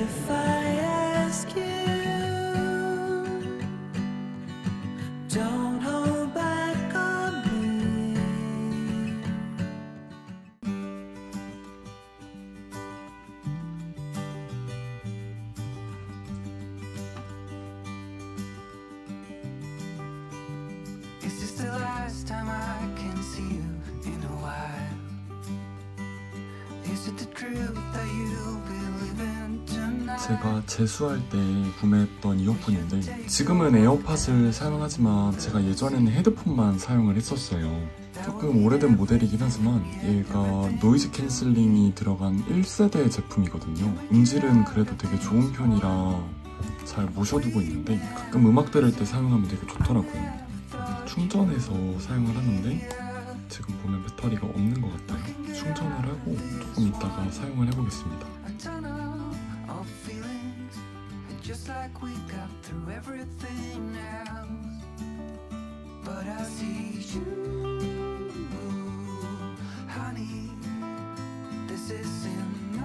if I ask you? Don't hold back on me. Is this the last time I can see you in a while? Is it the truth that you'll be living tonight? 제가 재수할 때 구매했던 이어폰인데 지금은 에어팟을 사용하지만 제가 예전에는 헤드폰만 사용을 했었어요. 조금 오래된 모델이긴 하지만 얘가 noise canceling이 들어간 1세대 제품이거든요. 음질은 그래도 되게 좋은 편이라 잘 모셔두고 있는데 가끔 음악 들을 때 사용하면 되게 좋더라고요. 충전해서 사용을 하는데 지금 보면 배터리가 없는 것 같아요. 충전을 하고 조금 있다가 사용을 해보겠습니다. Of feelings, just like we got through everything else. But I see you, honey. This is in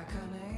I can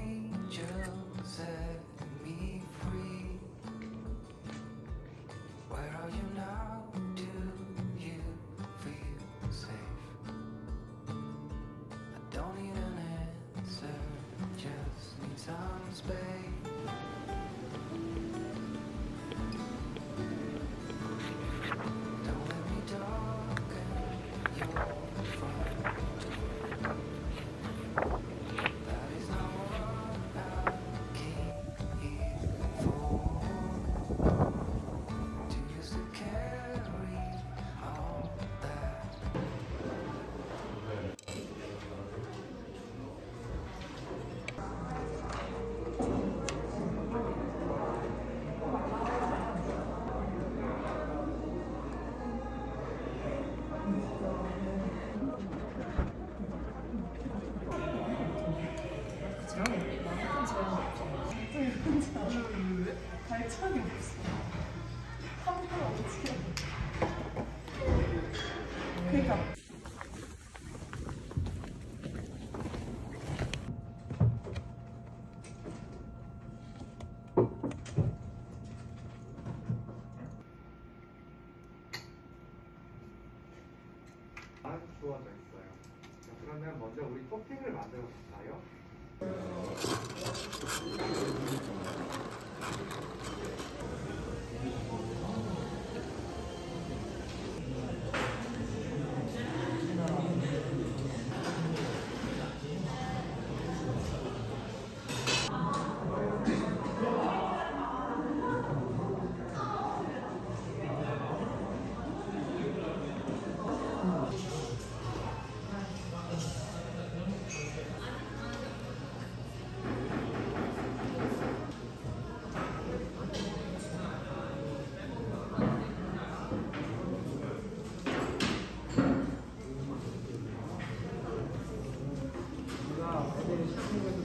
그러니 stage.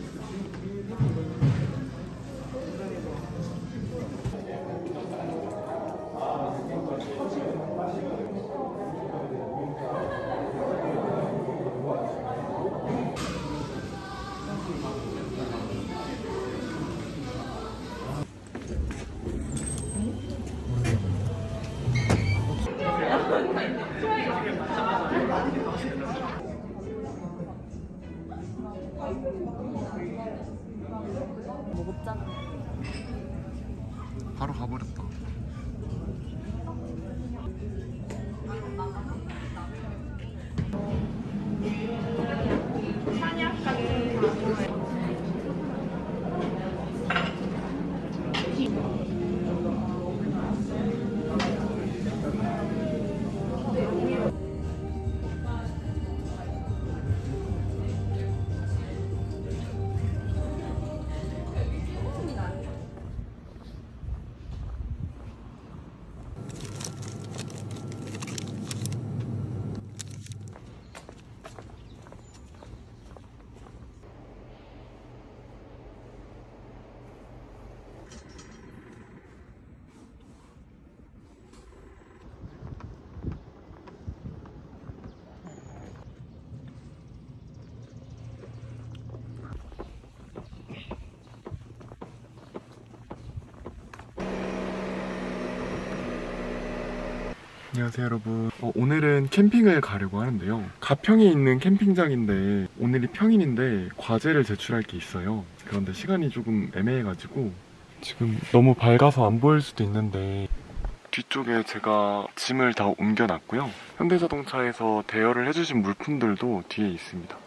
무겁잖아. 바로 가버렸다. 안녕하세요 여러분. 어, 오늘은 캠핑을 가려고 하는데요. 가평에 있는 캠핑장인데 오늘이 평일인데 과제를 제출할 게 있어요. 그런데 시간이 조금 애매해가지고 지금 너무 밝아서 안 보일 수도 있는데 뒤쪽에 제가 짐을 다 옮겨놨고요. 현대자동차에서 대여를 해주신 물품들도 뒤에 있습니다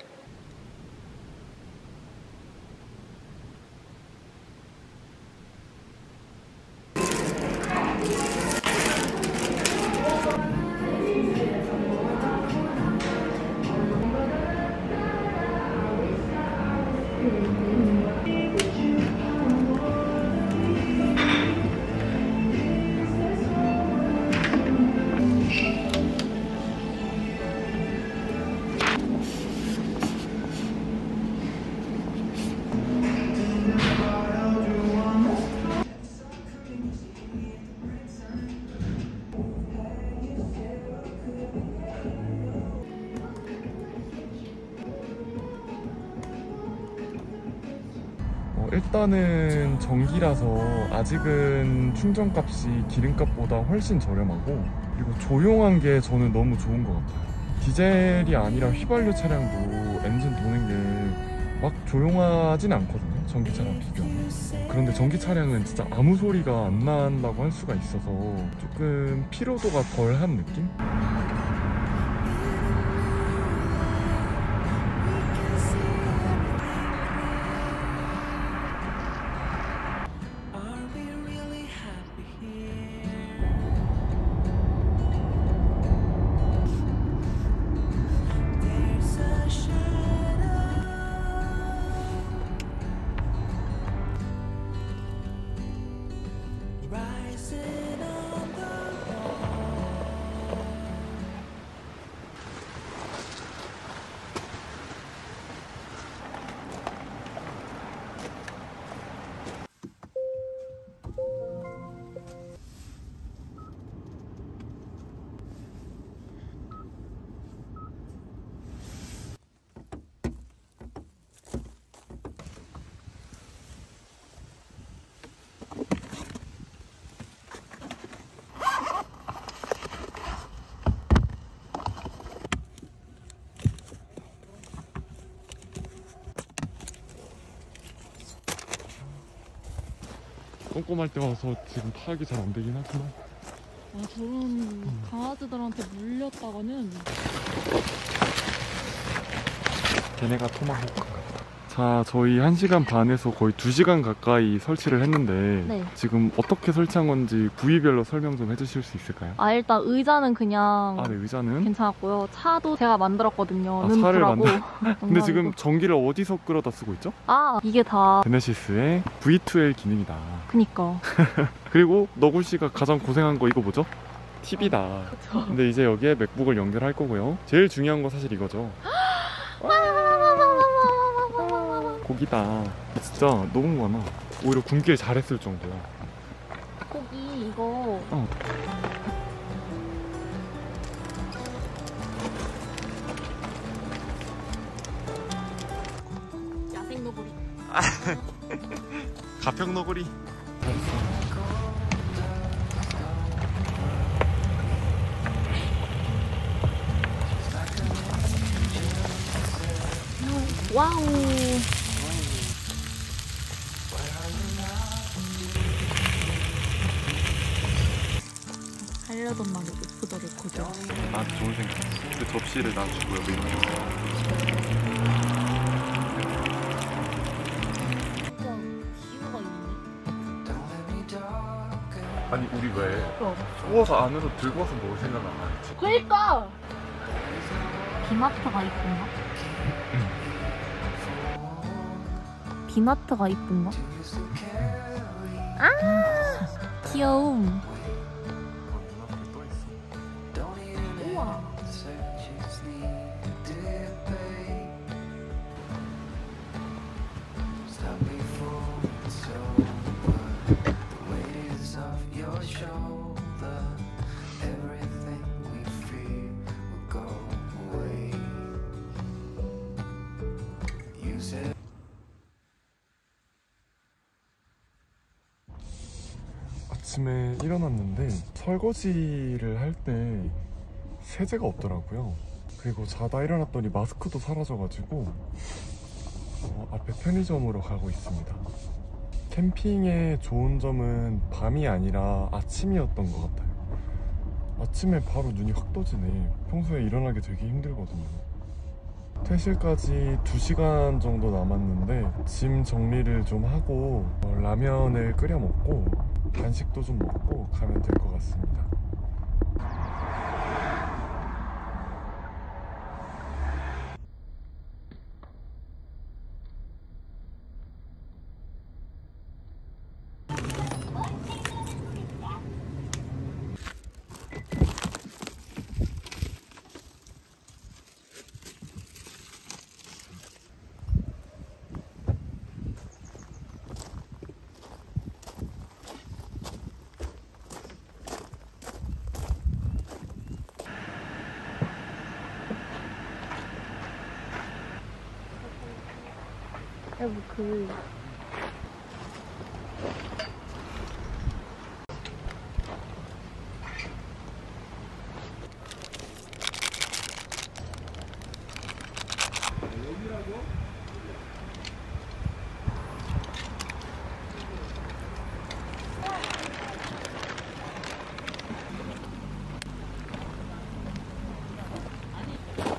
일단은 전기라서 아직은 충전값이 기름값보다 훨씬 저렴하고 그리고 조용한 게 저는 너무 좋은 것 같아요. 디젤이 아니라 휘발유 차량도 엔진 도는 게 막 조용하진 않거든요. 전기 차랑 비교하면. 그런데 전기 차량은 진짜 아무 소리가 안 난다고 할 수가 있어서 조금 피로도가 덜한 느낌? 꼼꼼할 때 와서 지금 파악이 잘 안 되긴 하구나. 아, 저런 강아지들한테 물렸다가는 걔네가 토마호크인가 보다. 자, 저희 1시간 반에서 거의 2시간 가까이 설치를 했는데 네. 지금 어떻게 설치한 건지 부위별로 설명 좀 해주실 수 있을까요? 아 일단 의자는 그냥 아, 네, 의자는? 괜찮았고요. 차도 제가 만들었거든요. 아, 차를 눈프라고. 근데 지금 전기를 어디서 끌어다 쓰고 있죠? 아 이게 다 제네시스의 V2L 기능이다. 그니까 그리고 너굴 씨가 가장 고생한 거 이거 뭐죠? TV다. 근데 이제 여기에 맥북을 연결할 거고요. 제일 중요한 거 사실 이거죠. 고기다. 진짜 너무 많아. 오히려 굶길 잘했을 정도야. 고기 이거 어. 야생 노구리. 가평 너구리. 와우. 살려던 나무 오프더를 거죠. 아 좋은 생각. 그 접시를 있네. Don't let me darken. 아니 우리 왜 그럼. 구워서 안으로 들고 와서 먹을 생각 안 했지? 그니까! 비마트가 이쁜가? 비마트가 이쁜가? 아! 귀여움. 아침에 일어났는데 설거지를 할 때 세제가 없더라고요. 그리고 자다 일어났더니 마스크도 사라져가지고 어, 앞에 편의점으로 가고 있습니다. 캠핑의 좋은 점은 밤이 아니라 아침이었던 것 같아요. 아침에 바로 눈이 확 떠지네. 평소에 일어나기 되게 힘들거든요. 퇴실까지 2시간 정도 남았는데 짐 정리를 좀 하고 어, 라면을 끓여 먹고 간식도 좀 먹고 가면 될 것 같습니다. 여보, 그.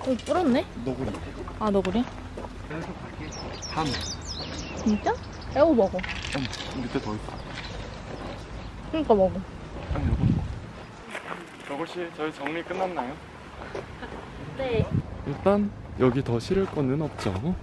여기 불었네? 너구리. 아, 너구리? 한. 진짜? 에어 먹어. 밑에 더 있어. 그러니까 먹어. 아니 이거. 저것이 저희 정리 끝났나요? 네. 일단 여기 더 실을 거는 없죠.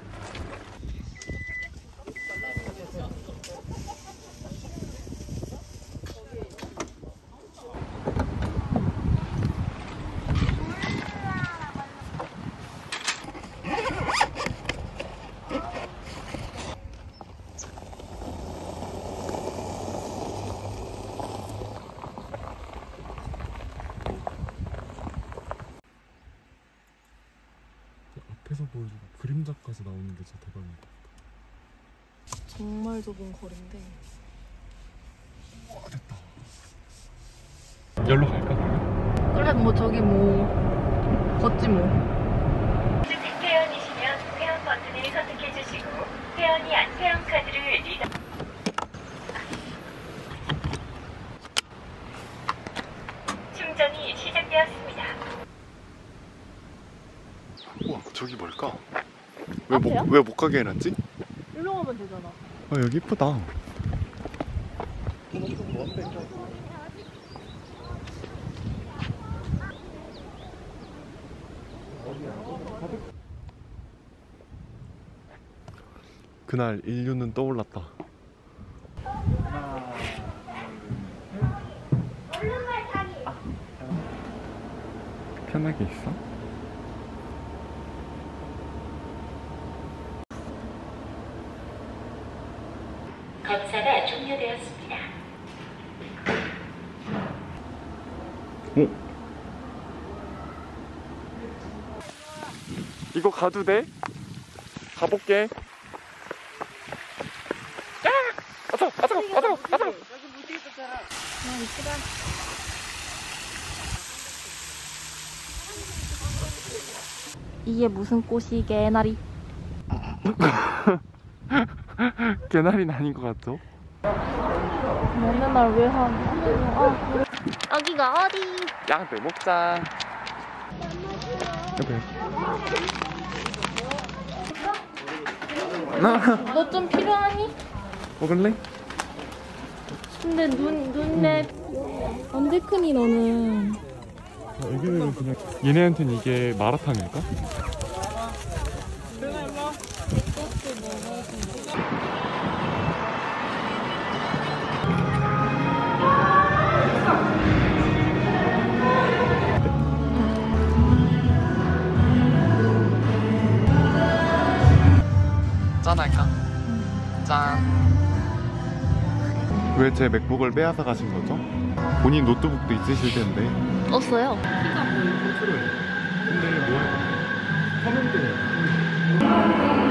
앞에서 보여주고 그림자까지 나오는 게 진짜 대박이다. 정말 좁은 거리인데. 와 됐다. 열로 갈까 그러면? 그래, 뭐, 저기 뭐. 걷지 뭐. 회원이시면 회원 버튼을 선택해 주시고 회원이 안 회원 카드를 리더 충전이 시작되었습니다. 우와 저기 뭘까? 왜못 앞에요? 왜못 가게 해놨지? 일로 가면 되잖아. 아 여기 이쁘다. 그날 인류는 떠올랐다. 편하게 있어? 검사가 종료되었습니다. 이거 가도 돼? 가볼게. 야! 아차, 아차, 아차, 아차. 아, 이쁘다. 이게 무슨 꽃이 개나리? 개나리는 아닌 것 같죠? 어느 날왜 하냐? 아, 여기가 어디? 양배 먹자. 나 너 좀 필요하니? 먹을래? 근데 눈, 눈내 언제 크니 너는? 그냥 얘네한테는 이게 마라탕일까? 짠할까? 짠. 왜 제 맥북을 빼앗아 가신 거죠? 본인 노트북도 있으실 텐데. 컨트롤. 근데 뭐할 건데? 화면도